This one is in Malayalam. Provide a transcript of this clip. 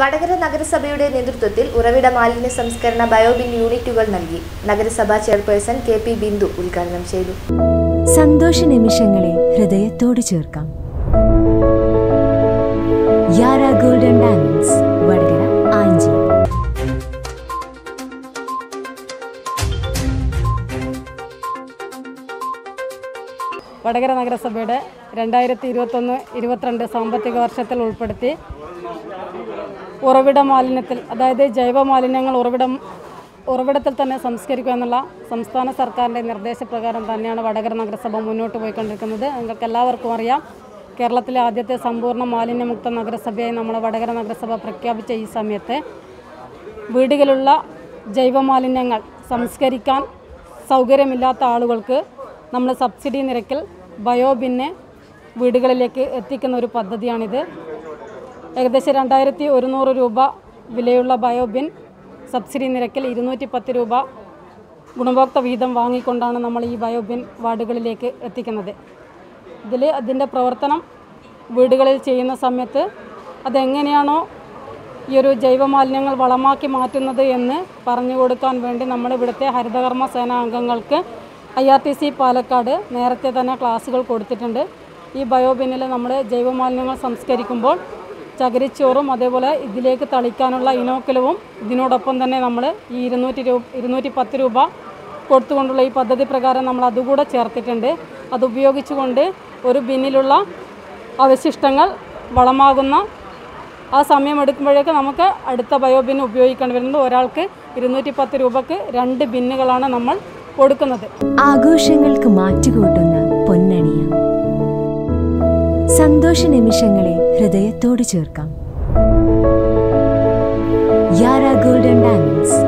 വടകര നഗരസഭയുടെ നേതൃത്വത്തിൽ ഉറവിട മാലിന്യ സംസ്കരണ ബയോബിൻ യൂണിറ്റുകൾ നൽകി. നഗരസഭാ ചെയർപേഴ്സൺ കെ പി ബിന്ദു ഉദ്ഘാടനം ചെയ്തു. സന്തോഷ നിമിഷങ്ങളെ ഹൃദയത്തോട് ചേർക്കാം. യാര ഗോൾഡൻ ഡയമണ്ട്സ് വടകര ആഞ്ചി. വടകര നഗരസഭയുടെ രണ്ടായിരത്തി ഇരുപത്തൊന്ന് ഇരുപത്തിരണ്ട് സാമ്പത്തിക വർഷത്തിൽ ഉൾപ്പെടുത്തി ഉറവിട മാലിന്യത്തിൽ അതായത് ജൈവ മാലിന്യങ്ങൾ ഉറവിടം ഉറവിടത്തിൽ തന്നെ സംസ്കരിക്കുക എന്നുള്ള സംസ്ഥാന സർക്കാരിന്റെ നിർദ്ദേശപ്രകാരം തന്നെയാണ് വടകര നഗരസഭ മുന്നോട്ട് പോയിക്കൊണ്ടിരിക്കുന്നത്. നിങ്ങൾക്ക് എല്ലാവർക്കും അറിയാം കേരളത്തിലെ ആദ്യത്തെ സമ്പൂർണ മാലിന്യമുക്ത നഗരസഭയായി നമ്മൾ വടകര നഗരസഭ പ്രഖ്യാപിച്ച ഈ സമയത്ത് വീടുകളിലുള്ള ജൈവ മാലിന്യങ്ങൾ സംസ്കരിക്കാൻ സൗകര്യമില്ലാത്ത ആളുകൾക്ക് നമ്മൾ സബ്സിഡി നിരക്കിൽ ബയോബിന്നെ വീടുകളിലേക്ക് എത്തിക്കുന്ന ഒരു പദ്ധതിയാണിത്. ഏകദേശം രണ്ടായിരത്തി ഒരുന്നൂറ് രൂപ വിലയുള്ള ബയോബിൻ സബ്സിഡി നിരക്കിൽ ഇരുന്നൂറ്റി പത്ത് രൂപ ഗുണഭോക്ത വീതം വാങ്ങിക്കൊണ്ടാണ് നമ്മൾ ഈ ബയോബിൻ വാർഡുകളിലേക്ക് എത്തിക്കുന്നത്. ഇതിൽ അതിന്റെ പ്രവർത്തനം വീടുകളിൽ ചെയ്യുന്ന സമയത്ത് അതെങ്ങനെയാണോ ഈ ഒരു ജൈവമാലിന്യങ്ങൾ വളമാക്കി മാറ്റുന്നത് എന്ന് പറഞ്ഞു കൊടുക്കാൻ വേണ്ടി നമ്മൾ ഇവിടുത്തെ ഹരിതകർമ്മ സേനാ അംഗങ്ങൾക്ക് I R T C Palakkad നേരത്തെ തന്നെ ക്ലാസ്സുകൾ കൊടുത്തിട്ടുണ്ട്. ഈ ബയോബിന്നിൽ നമ്മൾ ജൈവമാലിന്യങ്ങൾ സംസ്കരിക്കുമ്പോൾ ചകിരിച്ചോറും അതേപോലെ ഇതിലേക്ക് തളിക്കാനുള്ള ഇനോക്കലവും ഇതിനോടൊപ്പം തന്നെ നമ്മൾ ഈ ഇരുന്നൂറ്റി രൂപ ഇരുന്നൂറ്റി പത്ത് രൂപ കൊടുത്തുകൊണ്ടുള്ള ഈ പദ്ധതി പ്രകാരം നമ്മൾ അതുകൂടെ ചേർത്തിട്ടുണ്ട്. അത് ഉപയോഗിച്ചുകൊണ്ട് ഒരു ബിന്നിലുള്ള അവശിഷ്ടങ്ങൾ വളമാകുന്ന ആ സമയം എടുക്കുമ്പോഴേക്ക് നമുക്ക് അടുത്ത ബയോബിൻ ഉപയോഗിക്കേണ്ടി വരുന്നത് ഒരാൾക്ക് ഇരുന്നൂറ്റി പത്ത് രൂപക്ക് രണ്ട് ബിന്നുകളാണ് നമ്മൾ കൊടുക്കുന്നത്. ആഘോഷങ്ങൾക്ക് മാറ്റുകൂട്ടുന്ന. സന്തോഷ നിമിഷങ്ങളെ ഹൃദയത്തോട് ചേർക്കാം. യാര ഗോൾഡൻ ഡയമണ്ട്സ്?